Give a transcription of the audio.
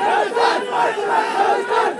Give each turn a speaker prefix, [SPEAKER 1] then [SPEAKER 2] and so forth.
[SPEAKER 1] Palestine! Palestine! Palestine! Palestine!